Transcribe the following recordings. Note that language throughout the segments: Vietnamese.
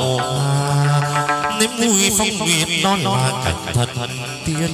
ồ nếm mùi phong nguyệt non là cảnh thật tiên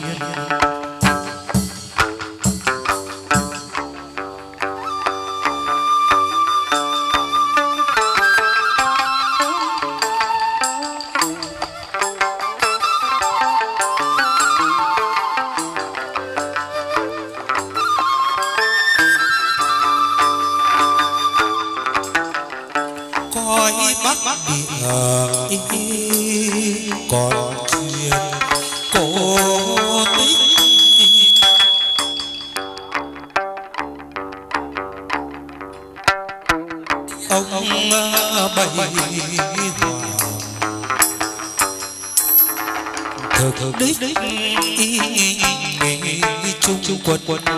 chung chung quật quật đi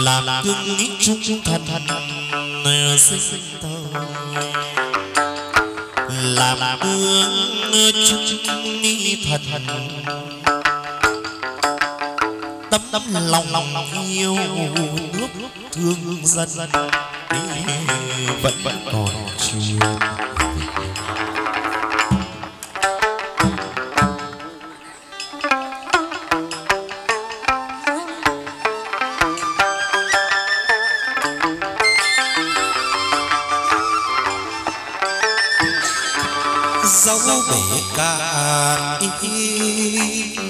làm cương nghĩ chung thật sinh thời chúng ni thật tấm tấm lòng lòng yêu, nước thương dân. Vẫn vẫn còn chưa dấu bể cạn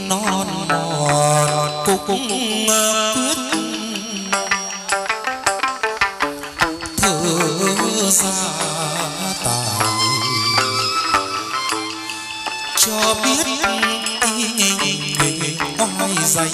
non mòn cũng quyết. Thở ra tài, cho biết tình oai dày.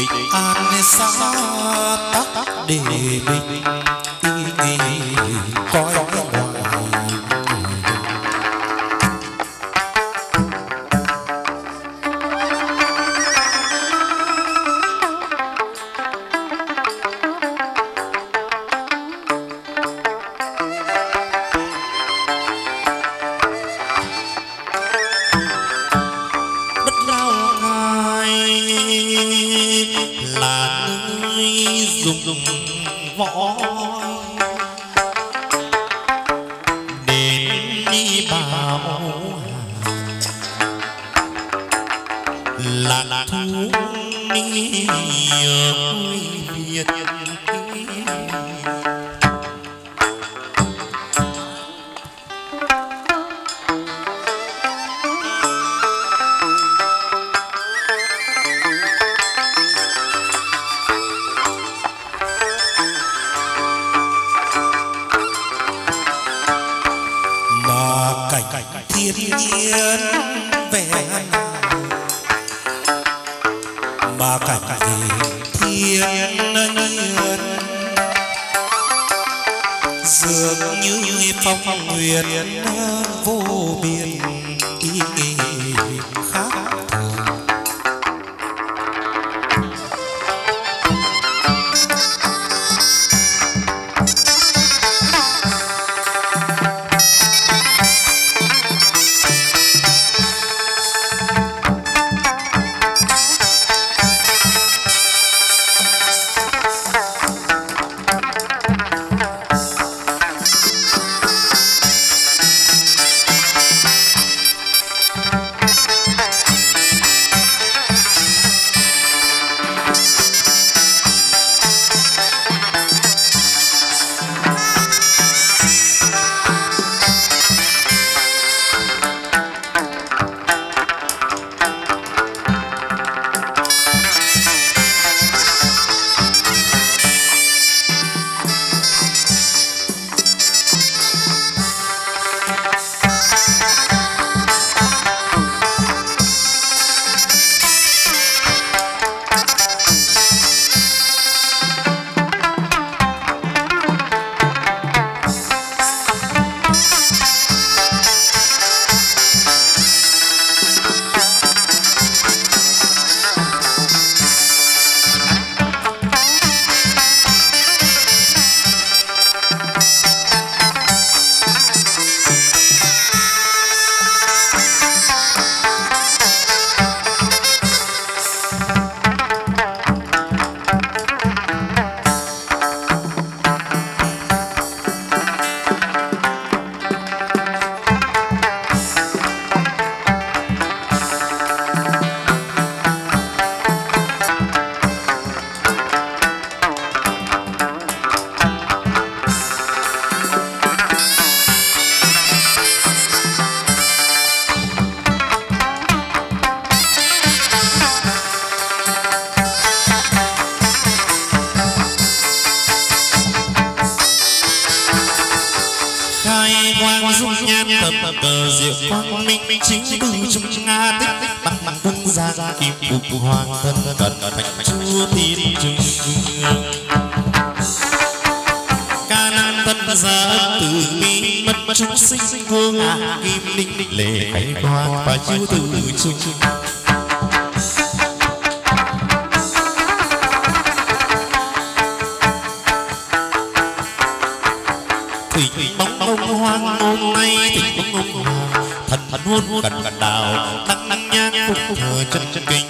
định an xa tắc để mình coi mà cảnh gì thiên nhiên dường như phong nguyện vô biên. Thành chúa ca nan tân gia từ bi mất chúng sinh vương kim linh lệ hãy quang và chiếu từ trung hôn cần cần đào đăng đăng nhang phúc thờ chân chân kinh.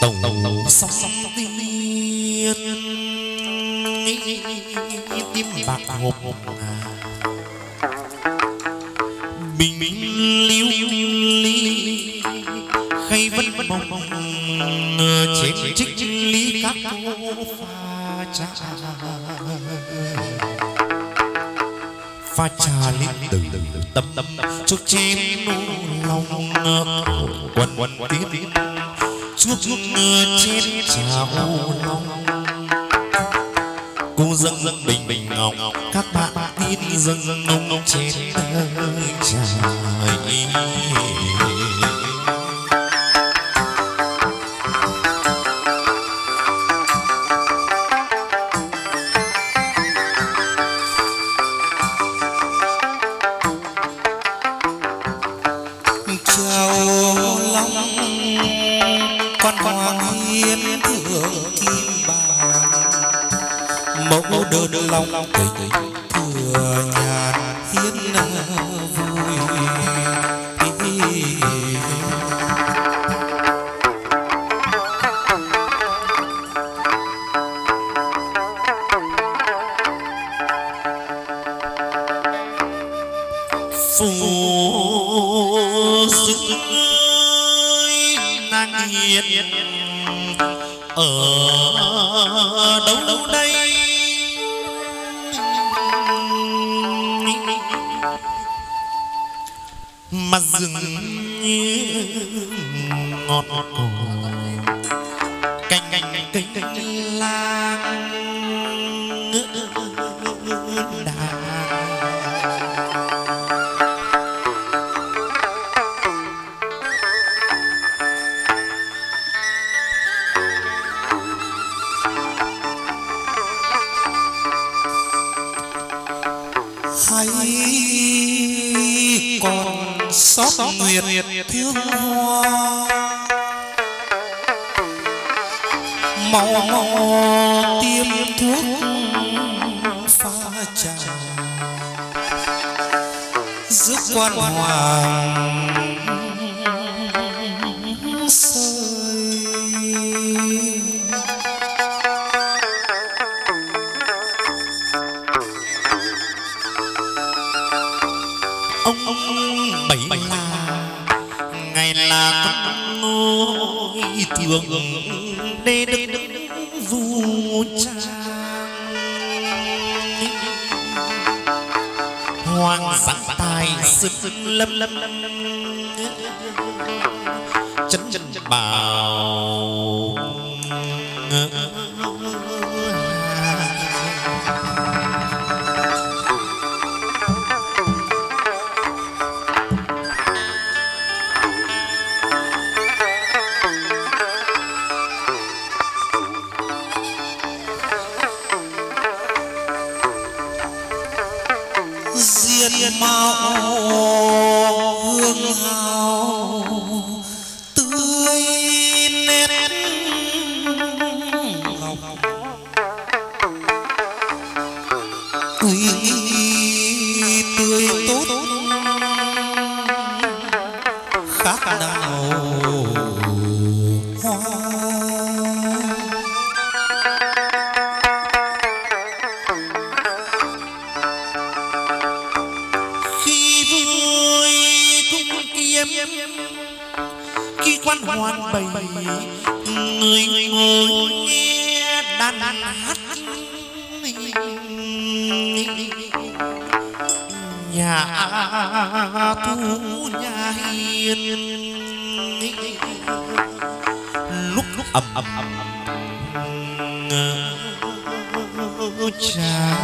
Tàu sóng tiên tim bạc hộp bình minh liêu ly khay vẫn mong chém trích lý các cô pha trà. pha trà liên từ tâm tâm chúc chim lòng quần quần tiếp trước trà u lòng cô dâng dâng bình bình ngọc, các bạn tin dâng dâng nồng ngông chết trời. hiên thượng kim bà mẫu đơn lòng tình thừa nhà Mm-mm-mm. đê đức du trang hoàng sáng tài sức lâm lâm lâm chân chân bào 啊 nông nông chén trà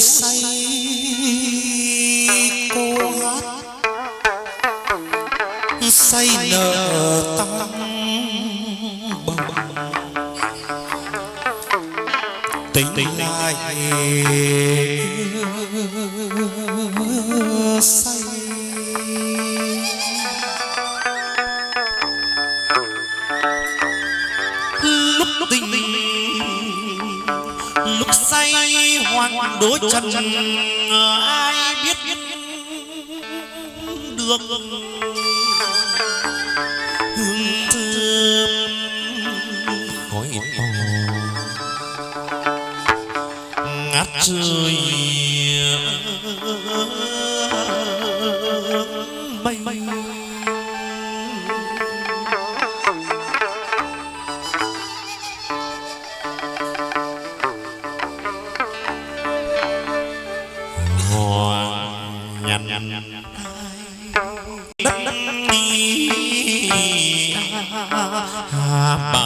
say xây nợ tăng tình tính ai say? Lúc tình lúc say hoàn đối chân ai biết đường trời mây mây hoàng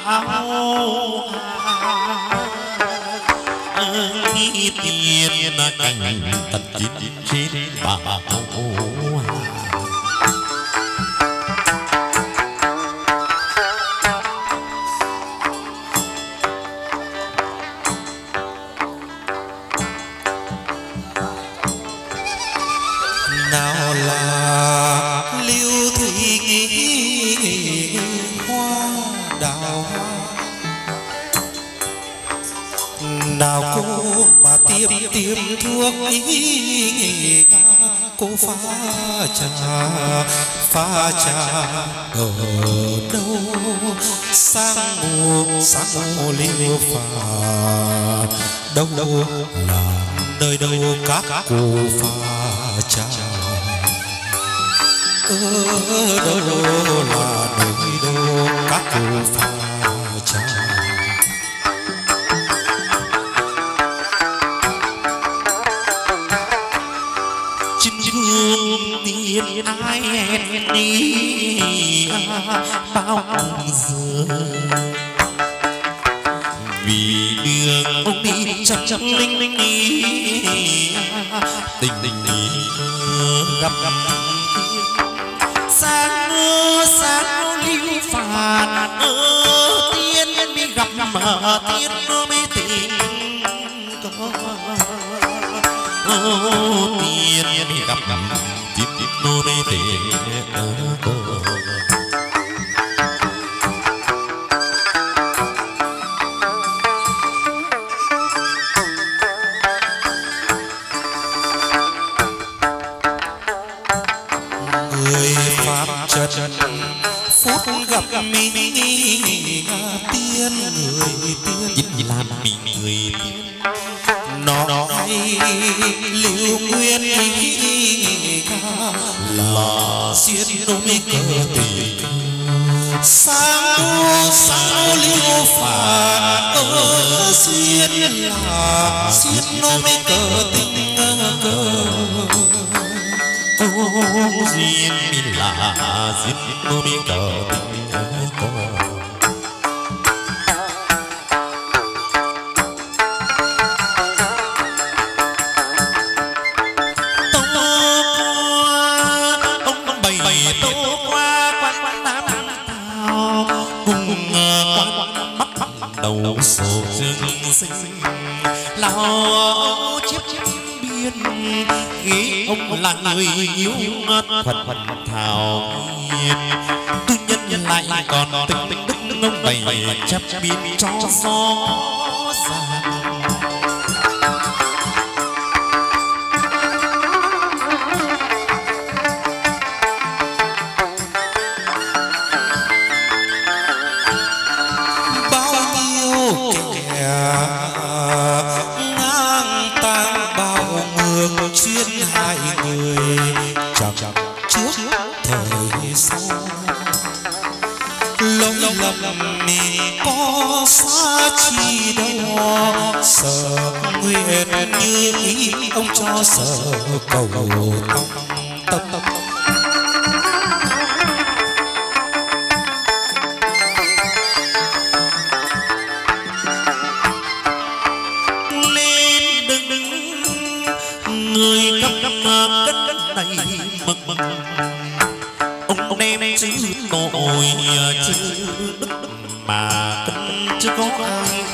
trên bảo nghi tiên cảnh thần tiên trên bảo tiếp tiếp tiêm thuốc ý cô pha trà pha trà ở đâu? Sang mùa sang mùa liêu pha, đâu đâu là nơi đâu các cô pha trà? Ở đâu đâu là nơi đâu các cô pha ai hẹn đi bao giờ vì đường ông đi chậm chậm linh linh đi tình tình đi gặp gặp sáng mưa sáng lưu phạt ơ tiên mới gặp mà tiên mới tình có tê ơ cô người pháp trần phút gặp mình tiên người tiên chính là mình người tiên nó nói lưu nguyên là xiết đôi cơ tình sao sao liêu phà ơ xiết là xiết đôi cơ tình cơ ô duyên mi là duyên nô mi cơ tình ông yếu người yêu ngất thuần thuần thảo nhiên tư nhân lại còn tình tình đức ông bày chấp biên cho gió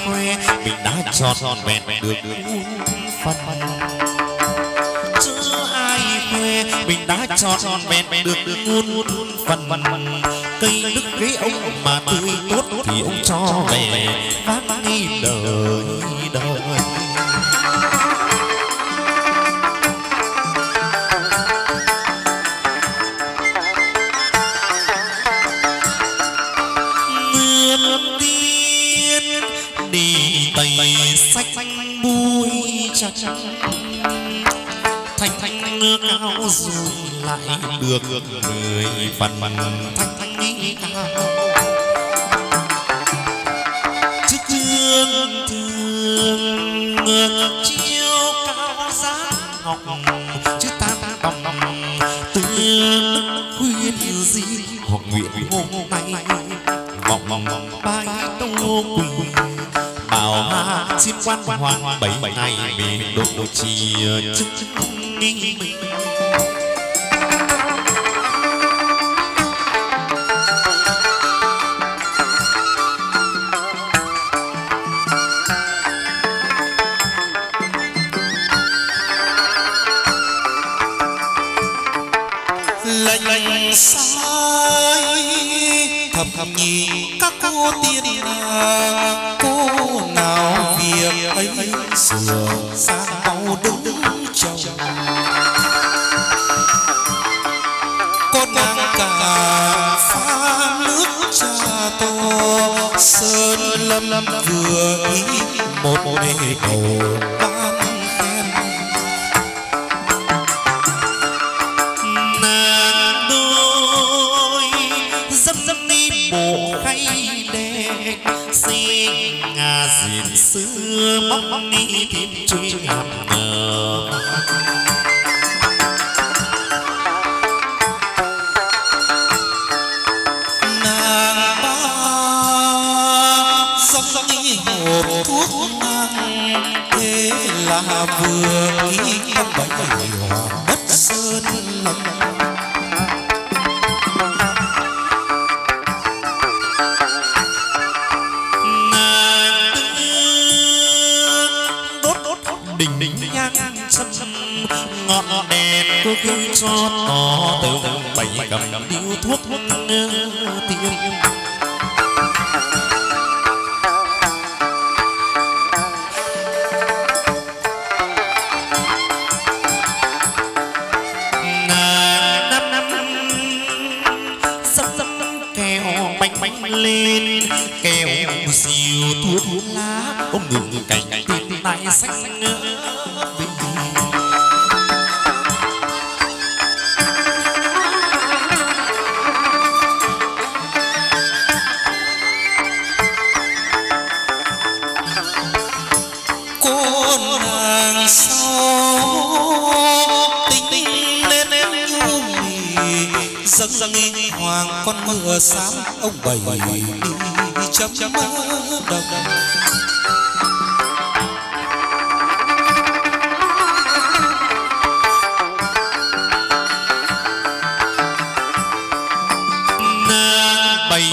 khoe mình đã tròn vẹn được phần chứ ai khoe mình đã tròn vẹn được muôn phần cây đức ghế ông mà tươi tốt thì ông cho về vác đi đời đời cao rồi lại được. Người phần thanh thanh nghĩ cao chứ thương thương ngược chiêu cao giá ngọc chứ ta ta đồng tương khuyên gì? Hoặc nguyện hôm nay vọng vọng bài tô quỳ, bảo ha xin quan hoàng bảy ngày về độ trì chức nghi mình tiên cô nào việc ấy sửa sang mau đứng chồng con đang cả pha nước trà to, sơn lâm vừa ý một đề cầu xin diện xưa móc đi thêm truy ngập ngờ. Nàng ba dốc dốc đi hộp thuốc nàng thế là vừa ý ông bảy hòa bất sơn lòng cô cứ cho tỏ từ bảy cầm điếu thuốc bánh lên kèo diều thuốc lá. Ông ngừng cành tin tay sách cô mưa xám, ông bảy đi chấm chấm đồng. Nàng bày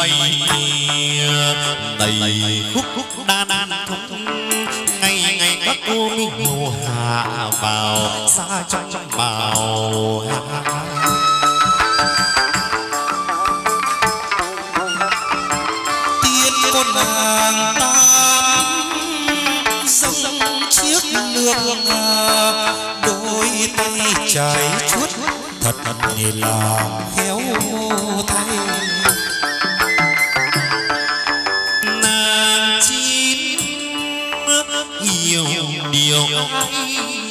đầy khúc khúc đa đa thông ngày ngày các cô mi hồ hạ vào, xa trong bào hạ thật thật để thay nàng chín yêu điều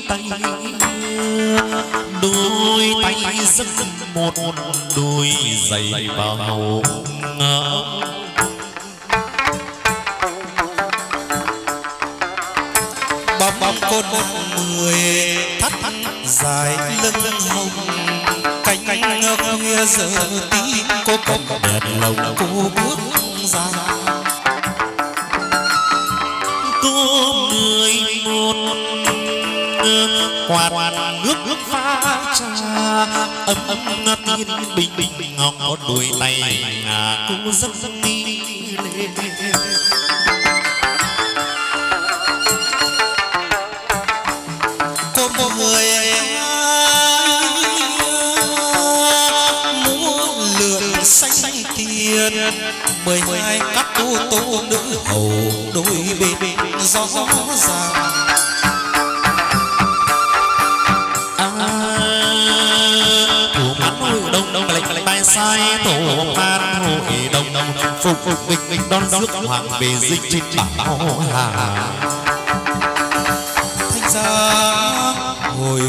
tay đôi tay rất một đôi giày vào ngỡ bóng bóng côn mười thắt dài giờ tí cô cầm đèn lồng cô bước ra. Có người một quạt nước nước pha trà. Ấm ấm tiên bình bình ngọc có đôi tay cô cũng rất rất đi lên cô người thiên mười hai các cô tô nữ hầu đôi bên rõ ràng sai tổ an hội đồng phục phục bình bình đón rước hoàng về dịch trên bảo hà. Thanh gia hồi